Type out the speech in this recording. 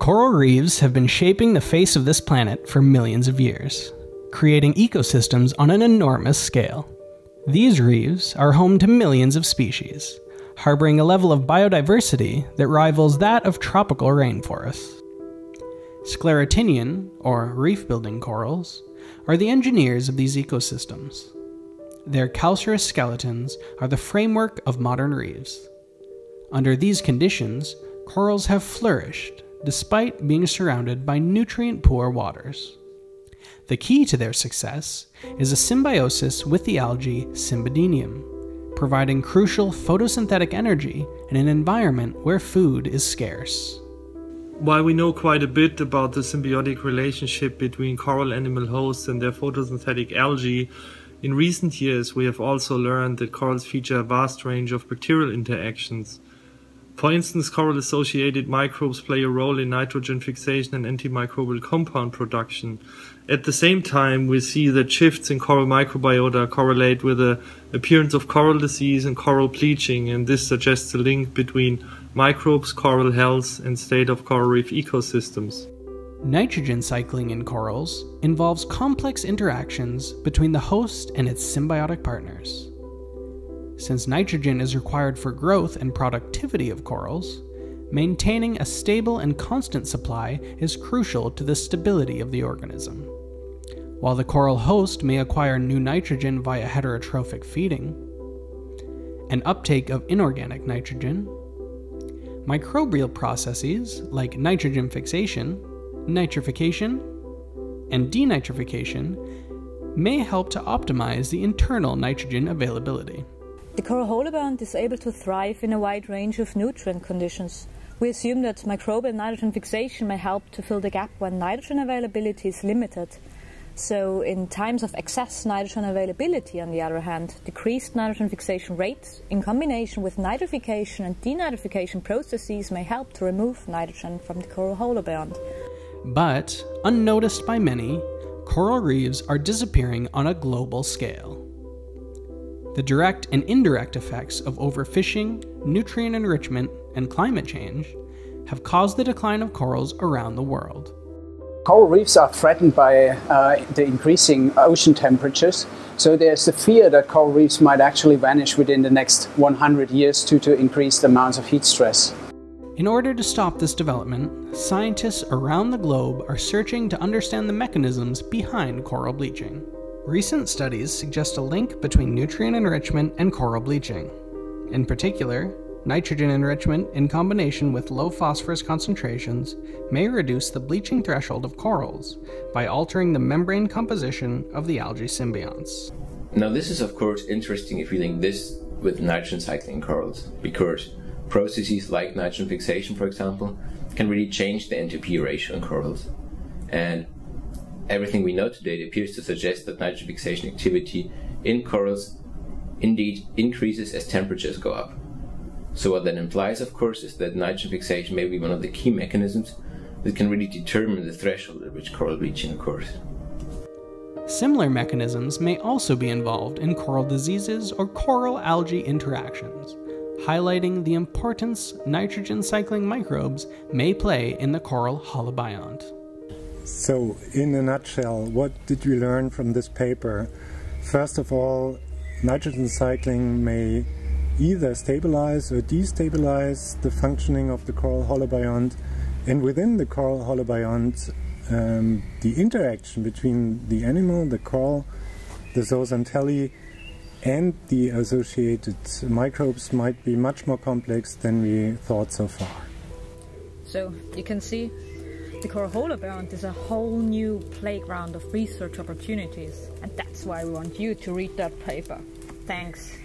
Coral reefs have been shaping the face of this planet for millions of years, creating ecosystems on an enormous scale. These reefs are home to millions of species, harboring a level of biodiversity that rivals that of tropical rainforests. Scleractinian, or reef building corals, are the engineers of these ecosystems. Their calcareous skeletons are the framework of modern reefs. Under these conditions, corals have flourished despite being surrounded by nutrient poor waters. The key to their success is a symbiosis with the algae Symbiodinium, providing crucial photosynthetic energy in an environment where food is scarce. While we know quite a bit about the symbiotic relationship between coral animal hosts and their photosynthetic algae, in recent years we have also learned that corals feature a vast range of bacterial interactions. For instance, coral associated microbes play a role in nitrogen fixation and antimicrobial compound production. At the same time, we see that shifts in coral microbiota correlate with the appearance of coral disease and coral bleaching, and this suggests a link between microbes, coral health, and state of coral reef ecosystems. Nitrogen cycling in corals involves complex interactions between the host and its symbiotic partners. Since nitrogen is required for growth and productivity of corals, maintaining a stable and constant supply is crucial to the stability of the organism. While the coral host may acquire new nitrogen via heterotrophic feeding, and uptake of inorganic nitrogen, Microbial processes like nitrogen fixation, nitrification, and denitrification may help to optimize the internal nitrogen availability. The coral holobiont is able to thrive in a wide range of nutrient conditions. We assume that microbial nitrogen fixation may help to fill the gap when nitrogen availability is limited so in times of excess nitrogen availability, on the other hand, decreased nitrogen fixation rates in combination with nitrification and denitrification processes may help to remove nitrogen from the coral holobiont. But, unnoticed by many, coral reefs are disappearing on a global scale. The direct and indirect effects of overfishing, nutrient enrichment, and climate change have caused the decline of corals around the world. Coral reefs are threatened by uh, the increasing ocean temperatures, so there's the fear that coral reefs might actually vanish within the next 100 years due to increased amounts of heat stress. In order to stop this development, scientists around the globe are searching to understand the mechanisms behind coral bleaching. Recent studies suggest a link between nutrient enrichment and coral bleaching. In particular, Nitrogen enrichment in combination with low phosphorus concentrations may reduce the bleaching threshold of corals by altering the membrane composition of the algae symbionts. Now, this is of course interesting if we link this with nitrogen cycling corals, because processes like nitrogen fixation, for example, can really change the NTP ratio in corals. And everything we know today appears to suggest that nitrogen fixation activity in corals indeed increases as temperatures go up. So what that implies, of course, is that nitrogen fixation may be one of the key mechanisms that can really determine the threshold at which coral bleaching occurs. Similar mechanisms may also be involved in coral diseases or coral algae interactions, highlighting the importance nitrogen cycling microbes may play in the coral holobiont. So, in a nutshell, what did we learn from this paper? First of all, nitrogen cycling may either stabilize or destabilize the functioning of the coral holobiont and within the coral holobiont um, the interaction between the animal, the coral, the zooxanthellae and the associated microbes might be much more complex than we thought so far. So you can see the coral holobiont is a whole new playground of research opportunities and that's why we want you to read that paper. Thanks.